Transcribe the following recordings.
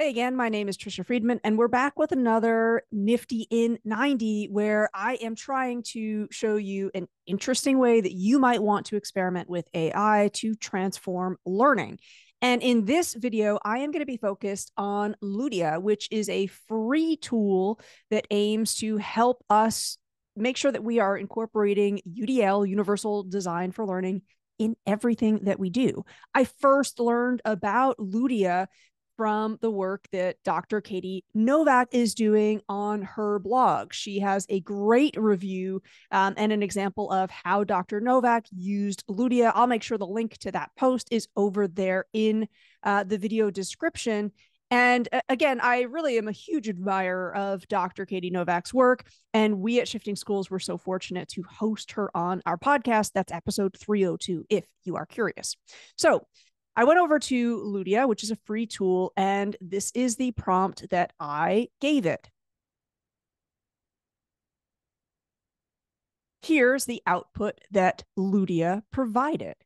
Hey again, my name is Tricia Friedman, and we're back with another Nifty in 90, where I am trying to show you an interesting way that you might want to experiment with AI to transform learning. And in this video, I am going to be focused on Ludia, which is a free tool that aims to help us make sure that we are incorporating UDL, Universal Design for Learning, in everything that we do. I first learned about Ludia from the work that Dr. Katie Novak is doing on her blog. She has a great review um, and an example of how Dr. Novak used Ludia. I'll make sure the link to that post is over there in uh, the video description. And uh, again, I really am a huge admirer of Dr. Katie Novak's work. And we at Shifting Schools were so fortunate to host her on our podcast. That's episode 302, if you are curious. So, I went over to Ludia, which is a free tool, and this is the prompt that I gave it. Here's the output that Ludia provided.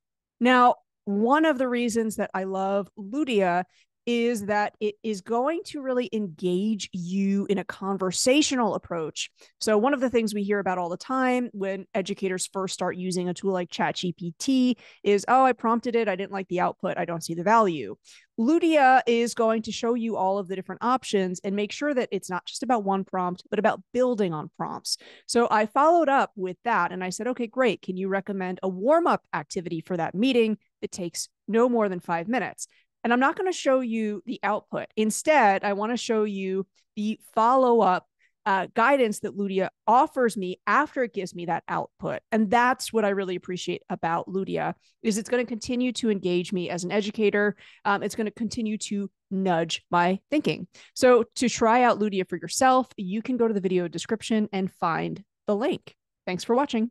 Now, one of the reasons that I love Ludia is that it is going to really engage you in a conversational approach. So, one of the things we hear about all the time when educators first start using a tool like ChatGPT is, oh, I prompted it, I didn't like the output, I don't see the value. Ludia is going to show you all of the different options and make sure that it's not just about one prompt, but about building on prompts. So, I followed up with that and I said, okay, great. Can you recommend a warm up activity for that meeting that takes no more than five minutes? And I'm not going to show you the output. Instead, I want to show you the follow up uh, guidance that Ludia offers me after it gives me that output. And that's what I really appreciate about Ludia is it's going to continue to engage me as an educator. Um, it's going to continue to nudge my thinking. So to try out Ludia for yourself, you can go to the video description and find the link. Thanks for watching.